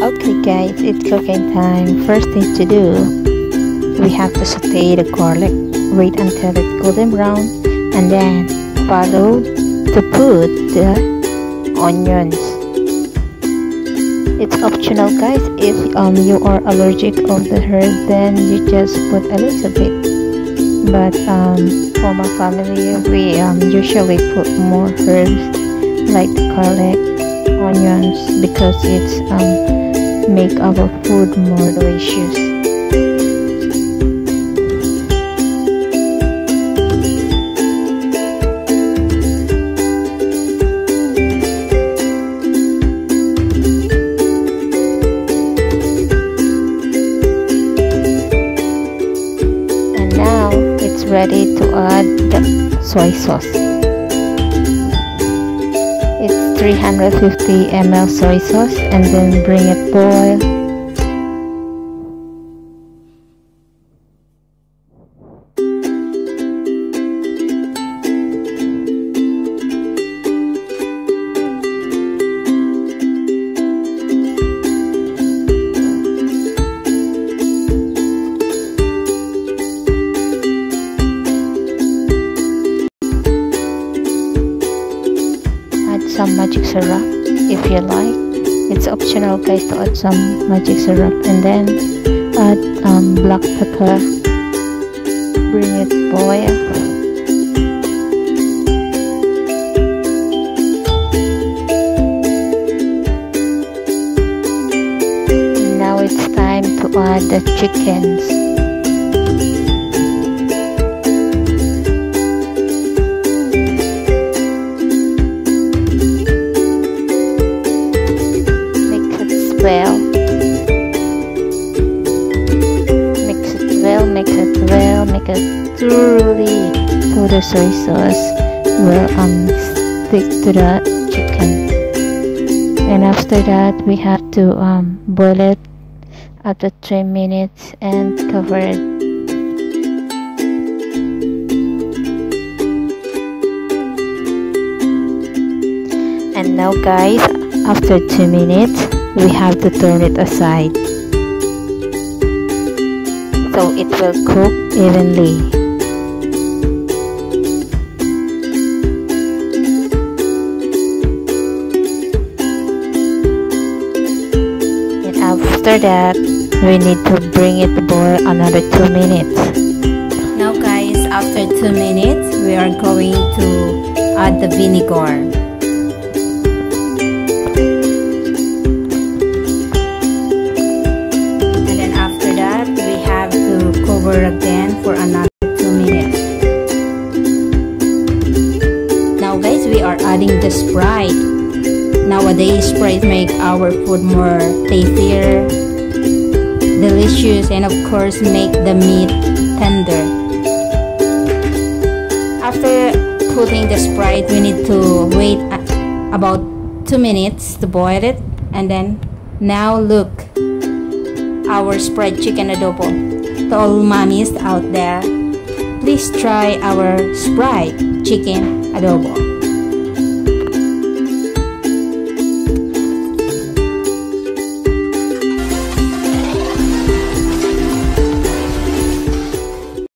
Okay guys, it's cooking time. First thing to do, we have to saute the garlic. Wait until it's golden brown and then follow to put the onions. It's optional guys. If um, you are allergic of the herb, then you just put a little bit. But um, for my family, we um, usually put more herbs like the garlic, onions because it's um, make our food more delicious. And now it's ready to add the soy sauce. 350 ml soy sauce and then bring it boil some Magic Sarap if you like. It's optional guys to add some Magic Sarap and then add um, black pepper. Bring it boil now it's time to add the chickens the soy sauce will um stick to the chicken. And after that we have to um boil it after 3 minutes and cover it. And now guys after 2 minutes we have to turn it aside. So it will cook evenly after that we need to bring it to boil another 2 minutes. Now guys after 2 minutes we are going to add the vinegar. And then after that, we have to cover another Nowadays, Sprite make our food more tastier, delicious, and of course make the meat tender. After putting the Sprite, we need to wait about 2 minutes to boil it and then now look our Sprite chicken adobo to all mommies out there, please try our Sprite chicken adobo.